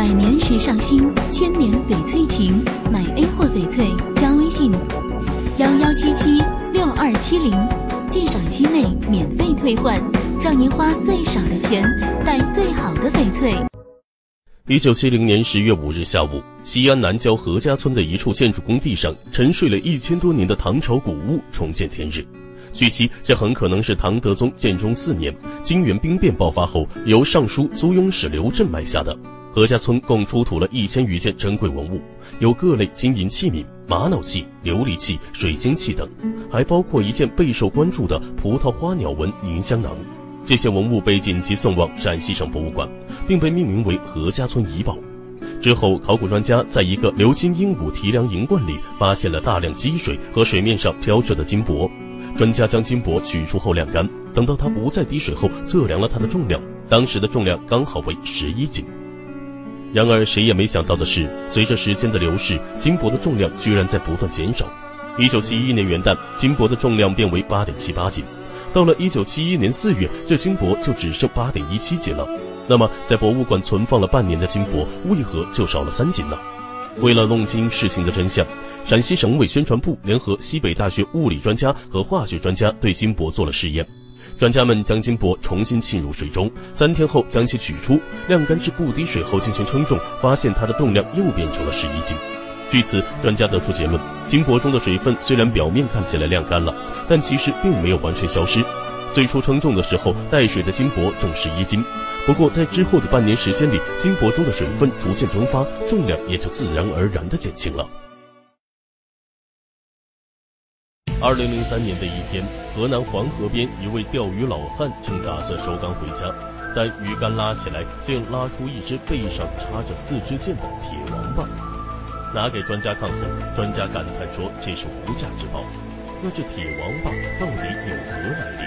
百年时尚新，千年翡翠情。买 A 货翡翠，加微信幺幺七七六二七零，鉴赏期内免费退换，让您花最少的钱带最好的翡翠。一九七零年十月五日下午，西安南郊何家村的一处建筑工地上，沉睡了一千多年的唐朝古物重见天日。据悉，这很可能是唐德宗建中四年金元兵变爆发后，由尚书租庸使刘震埋下的。何家村共出土了一千余件珍贵文物，有各类金银器皿、玛瑙器、琉璃器、水晶器等，还包括一件备受关注的葡萄花鸟纹银香囊。这些文物被紧急送往陕西省博物馆，并被命名为何家村遗宝。之后，考古专家在一个鎏金鹦鹉提梁银罐里发现了大量积水和水面上飘着的金箔。专家将金箔取出后晾干，等到它不再滴水后，测量了它的重量，当时的重量刚好为十一斤。然而，谁也没想到的是，随着时间的流逝，金箔的重量居然在不断减少。一九七一年元旦，金箔的重量变为八点七八斤，到了一九七一年四月，这金箔就只剩八点一七斤了。那么，在博物馆存放了半年的金箔，为何就少了三斤呢？为了弄清事情的真相，陕西省委宣传部联合西北大学物理专家和化学专家对金箔做了试验。专家们将金箔重新浸入水中，三天后将其取出，晾干至不滴水后进行称重，发现它的重量又变成了十一斤。据此，专家得出结论：金箔中的水分虽然表面看起来晾干了，但其实并没有完全消失。最初称重的时候，带水的金箔重十一斤。不过，在之后的半年时间里，金箔中的水分逐渐蒸发，重量也就自然而然地减轻了。二零零三年的一天，河南黄河边一位钓鱼老汉正打算收竿回家，但鱼竿拉起来，竟拉出一只背上插着四支箭的铁王八。拿给专家看后，专家感叹说：“这是无价之宝。那这铁王八到底有何来历？”